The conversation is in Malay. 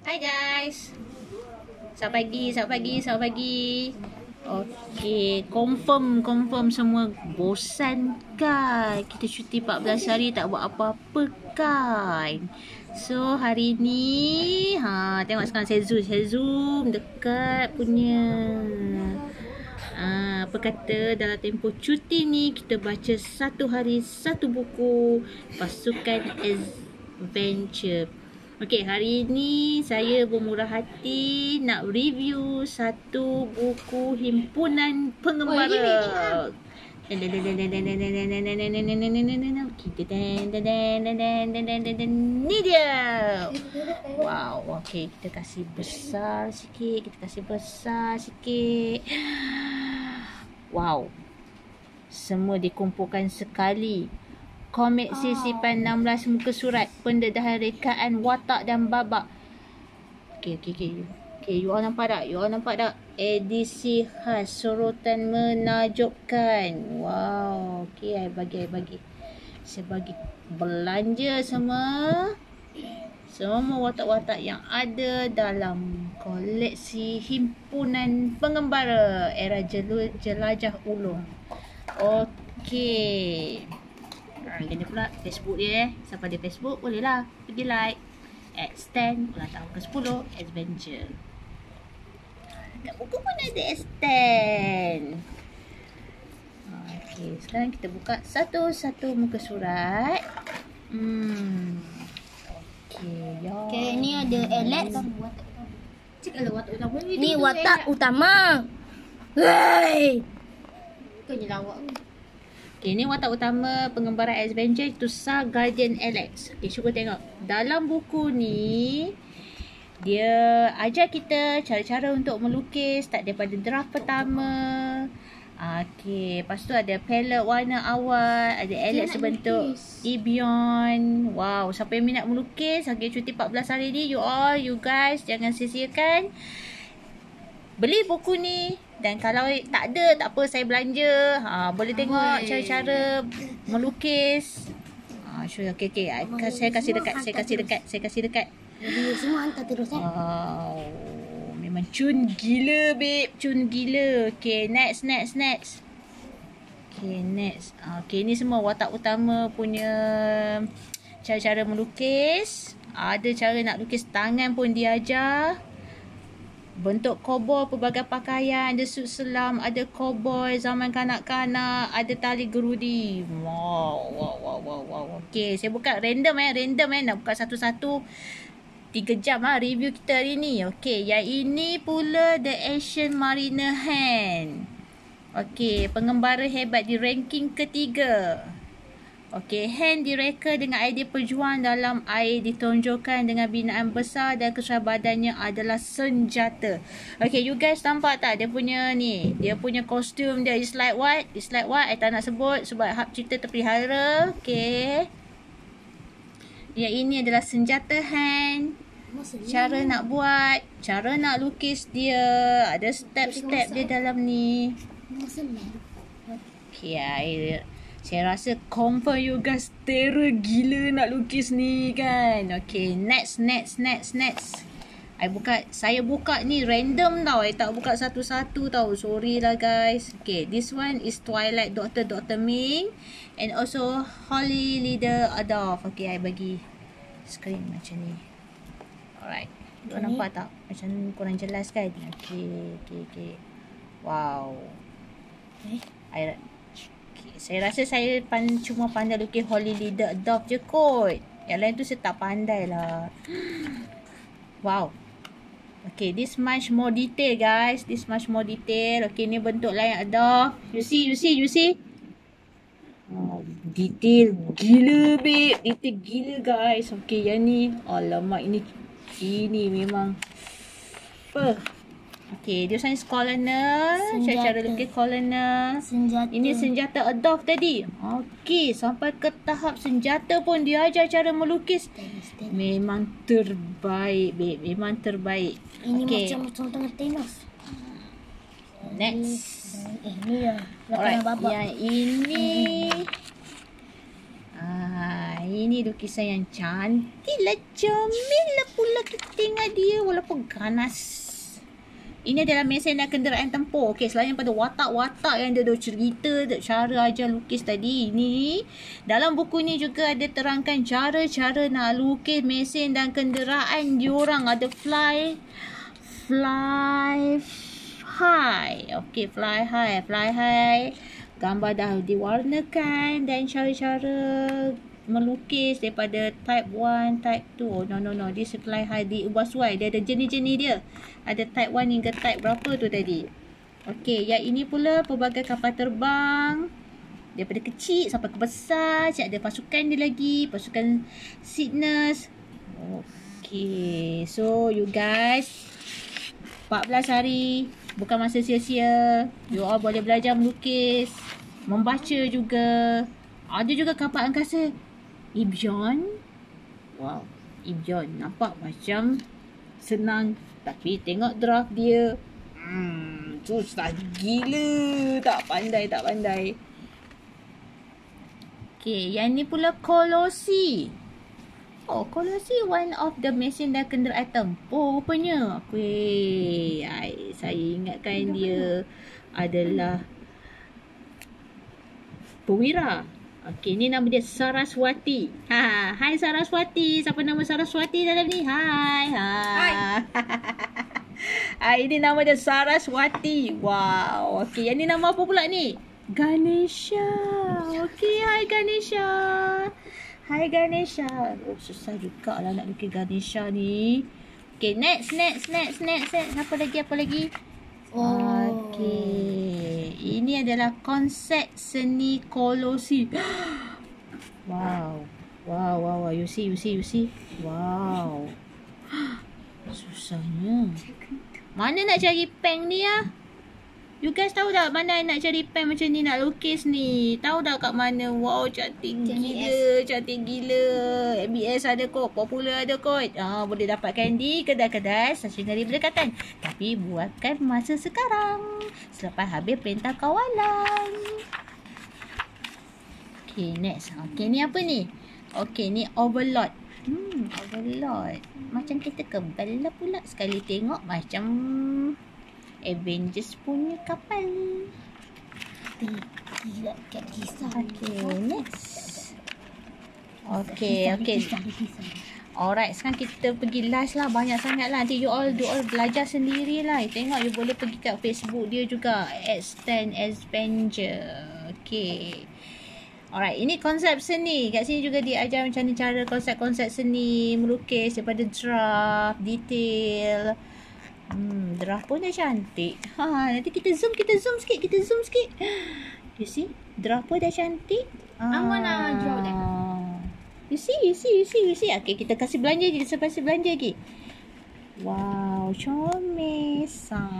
Hai guys. Selamat pagi, selamat pagi, selamat pagi. Okey, confirm confirm semua bosan kan? Kita cuti 14 hari tak buat apa-apa kan? So hari ni ha tengok sekarang saya zoom, saya zoom dekat punya Ha, apa kata dalam tempoh cuti ni kita baca satu hari satu buku pasukan adventure Okey, hari ini saya bermurah hati nak review satu buku himpunan pengembara. Ni dia. Wow, okey kita kasih besar sikit, kita kasih besar sikit. Wow. Semua dikumpulkan sekali komik sisipan 16 muka surat pendedahan rekaan watak dan babak. Okey okey okey. Okey you all nampak tak? You all nampak tak? Edisi khas sorotan menajubkan. Wow okey ai bagi ai bagi. Saya bagi belanja semua. Semua watak-watak yang ada dalam koleksi himpunan pengembara era jelajah ulung. Okey Ha, ini pula Facebook dia eh. Siapa ada Facebook boleh lah pergi like. Extend ulang tahun ke-10 Adventure. Kat buku pun ada extend. Okey, sekarang kita buka satu-satu muka surat. Hmm. Okey, ya. Okey, ni ada Alex. Cik kalau watak utama ni. Ni watak utama. Hei. Kau ni lawak ke? Okay, ini watak utama pengembara adventure itu Sir Guardian Alex. Okay, cuba tengok. Dalam buku ni, dia ajar kita cara-cara untuk melukis tak daripada draft pertama. Okay, lepas tu ada palette warna awal, ada Alex sebentuk Ibion. Wow, siapa yang minat melukis, okay, cuti 14 hari ni, you all, you guys, jangan sisirkan. Beli buku ni, dan kalau tak ada, tak apa saya belanja. Ha, boleh tengok cara-cara melukis. Ha, show okay, okay. Saya kasih dekat, saya kasih dekat, saya kasih dekat. Jadi semua hantar terus eh. Wow. Memang cun gila, babe. Cun gila. Okay, next, next, next. Okay, next. Okay, ni semua watak utama punya cara-cara melukis. Ada cara nak lukis tangan pun diajar. Bentuk cowboy pelbagai pakaian, ada suit selam, ada cowboy zaman kanak-kanak, ada tali gerudi. Wow, wow, wow, wow, wow. Okey, saya buka random eh, random eh. Nak buka satu-satu. Tiga jam lah review kita hari ni. Okey, yang ini pula The Asian Mariner Hand. Okey, pengembara hebat di ranking ketiga. Okey, hand direka dengan idea perjuang dalam air ditonjolkan dengan binaan besar dan kesuai badannya adalah senjata. Okey, you guys nampak tak dia punya ni? Dia punya kostum dia is like what? Is like what? I tak nak sebut sebab hak cerita terpelihara. Okey. Yang ini adalah senjata hand. Cara nak buat, cara nak lukis dia, ada step-step dia dalam ni. Okey, I saya rasa confirm you guys terror gila nak lukis ni kan. Okay, next, next, next, next. I buka, saya buka ni random tau. I tak buka satu-satu tau. Sorry lah guys. Okay, this one is Twilight Doctor Dr. Ming. And also Holly Leader Adolf. Okay, I bagi screen macam ni. Alright. Kau nampak tak? Macam kurang jelas kan? Okay, okay, okay. Wow. Okay. I, saya rasa saya pan, cuma pandai lukis Holy Leader Adopt je kot. Yang lain tu saya tak pandai lah. Wow. Okay, this much more detail guys. This much more detail. Okay, ni bentuk lain Adopt. You see, you see, you see. Detail gila babe. Detail gila guys. Okay, yang ni. Alamak, ini. Ini memang. Apa? Okey, dia science colonel. Cara-cara lukis colonel. Senjata. Ini senjata adopt tadi. Okey, sampai ke tahap senjata pun dia ajar cara melukis. Memang terbaik, babe. Memang terbaik. Ini okay. macam contoh Thanos. Next. Eh, ni lah. Alright, yang ini. Ah, ini lukisan yang cantik lah. Comel lah pula kita tengok dia walaupun ganas. Ini adalah mesin dan kenderaan tempur. Okey, selain pada watak-watak yang dia dah cerita cara ajar lukis tadi. Ini dalam buku ni juga ada terangkan cara-cara nak lukis mesin dan kenderaan diorang. Ada fly, fly high. Okey, fly high, fly high. Gambar dah diwarnakan dan cara-cara melukis daripada type 1, type 2. Oh, no, no, no. This fly high diubah suai. Dia ada jenis-jenis dia. Ada type 1 hingga type berapa tu tadi. Okey, yang ini pula pelbagai kapal terbang. Daripada kecil sampai ke besar. Cik ada pasukan dia lagi. Pasukan Sidness. Okey. So, you guys. 14 hari. Bukan masa sia-sia. You all boleh belajar melukis. Membaca juga. Ada juga kapal angkasa Ibjon. Wow, Ibjon nampak macam senang tapi tengok draft dia. Hmm, susah gila. Tak pandai, tak pandai. Okay, yang ni pula Kolosi. Oh, Kolosi one of the mesin dan kenderaan tempur rupanya. Okay, ay, saya ingatkan dia adalah perwira. Okey, ni nama dia Saraswati. Ha, hai Saraswati. Siapa nama Saraswati dalam ni? Hai. Hai. ha, ini nama dia Saraswati. Wow. Okey, yang ni nama apa pula ni? Ganesha. Okey, hai Ganesha. Hai Ganesha. Oh, susah juga lah nak lukis Ganesha ni. Okey, next, next, next, next, next. Apa lagi, apa lagi? Oh. Okey. Ini adalah konsep seni kolosi. wow. Wow, wow, wow. You see, you see, you see. Wow. Susahnya. Mana nak cari pen ni ya? You guys tahu tak mana nak cari pen macam ni nak lukis ni? Tahu tak kat mana? Wow, cantik gila. Cantik gila. MBS ada kot. Popular ada kot. Ah, boleh dapatkan di kedai-kedai stasioneri berdekatan. Tapi buatkan masa sekarang. Selepas habis perintah kawalan. Okay, next. Okay, ni apa ni? Okay, ni overload. Hmm, overload. Macam kita kebal lah pula. Sekali tengok macam Avengers punya kapal. Gila kat kisah. Okay, next. Okay, okay. Alright, sekarang kita pergi last lah. Banyak sangat lah. Nanti you all, you all belajar sendiri lah. Tengok, you boleh pergi kat Facebook dia juga. X10 Adventure. Okay. Alright, ini konsep seni. Kat sini juga diajar macam ni cara konsep-konsep seni. Melukis daripada draft, detail. Hmm, draft pun dah cantik. Ha, nanti kita zoom, kita zoom sikit, kita zoom sikit. You see? Draft pun dah cantik. I wanna draw that. You see, you see, you see, you see. Okay, kita kasih belanja lagi. Kita kasih belanja lagi. Wow, comel sangat.